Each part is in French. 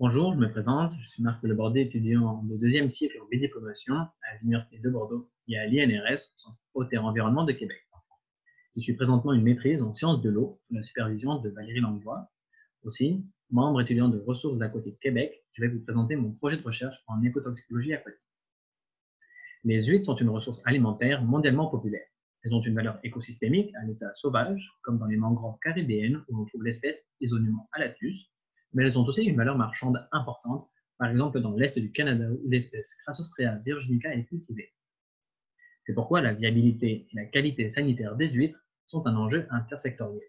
Bonjour, je me présente, je suis Marc Lebordet, étudiant de deuxième cycle en bidiplomation à l'Université de Bordeaux et à l'INRS, Centre Haute Environnement de Québec. Je suis présentement une maîtrise en sciences de l'eau sous la supervision de Valérie Langlois. Aussi, membre étudiant de Ressources aquatiques Québec, je vais vous présenter mon projet de recherche en écotoxicologie aquatique. Les huîtres sont une ressource alimentaire mondialement populaire. Elles ont une valeur écosystémique à l'état sauvage, comme dans les mangroves caribéennes où l'on trouve l'espèce Isonument alatus, mais elles ont aussi une valeur marchande importante, par exemple dans l'est du Canada où l'espèce Crassostrea virginica est cultivée. C'est pourquoi la viabilité et la qualité sanitaire des huîtres sont un enjeu intersectoriel.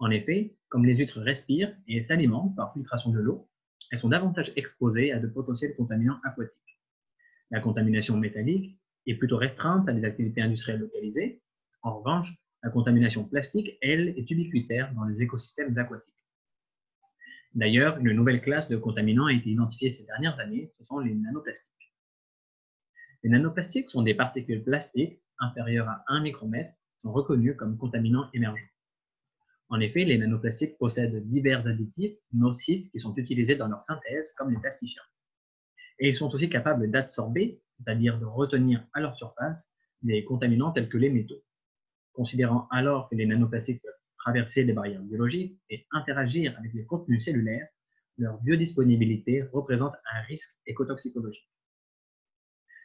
En effet, comme les huîtres respirent et s'alimentent par filtration de l'eau, elles sont davantage exposées à de potentiels contaminants aquatiques. La contamination métallique est plutôt restreinte à des activités industrielles localisées. En revanche, la contamination plastique, elle, est ubiquitaire dans les écosystèmes aquatiques. D'ailleurs, une nouvelle classe de contaminants a été identifiée ces dernières années, ce sont les nanoplastiques. Les nanoplastiques sont des particules plastiques inférieures à 1 micromètre sont reconnues comme contaminants émergents. En effet, les nanoplastiques possèdent divers additifs nocifs qui sont utilisés dans leur synthèse comme les plastifiants. Et ils sont aussi capables d'absorber, c'est-à-dire de retenir à leur surface, des contaminants tels que les métaux. Considérant alors que les nanoplastiques peuvent traverser les barrières biologiques et interagir avec les contenus cellulaires, leur biodisponibilité représente un risque écotoxicologique.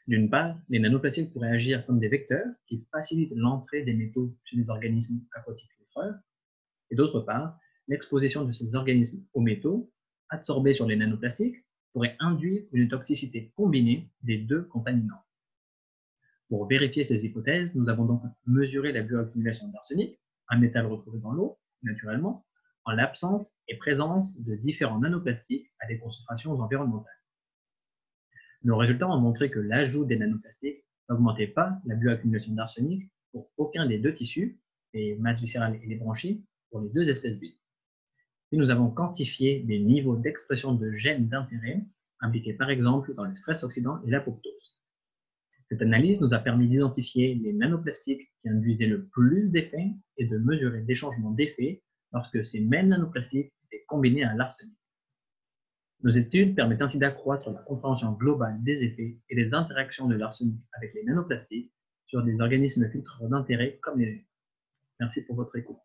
D'une part, les nanoplastiques pourraient agir comme des vecteurs qui facilitent l'entrée des métaux chez les organismes aquatiques filtreurs, et d'autre part, l'exposition de ces organismes aux métaux absorbés sur les nanoplastiques pourrait induire une toxicité combinée des deux contaminants. Pour vérifier ces hypothèses, nous avons donc mesuré la bioaccumulation d'arsenic un métal retrouvé dans l'eau, naturellement, en l'absence et présence de différents nanoplastiques à des concentrations environnementales. Nos résultats ont montré que l'ajout des nanoplastiques n'augmentait pas la bioaccumulation d'arsenic pour aucun des deux tissus, les masses viscérales et les branchies, pour les deux espèces d'huîtres. Puis nous avons quantifié des niveaux d'expression de gènes d'intérêt impliqués par exemple dans le stress oxydant et l'apoptose. Cette analyse nous a permis d'identifier les nanoplastiques qui induisaient le plus d'effets et de mesurer des changements d'effet lorsque ces mêmes nanoplastiques étaient combinés à l'arsenic. Nos études permettent ainsi d'accroître la compréhension globale des effets et des interactions de l'arsenic avec les nanoplastiques sur des organismes filtres d'intérêt comme les Merci pour votre écoute.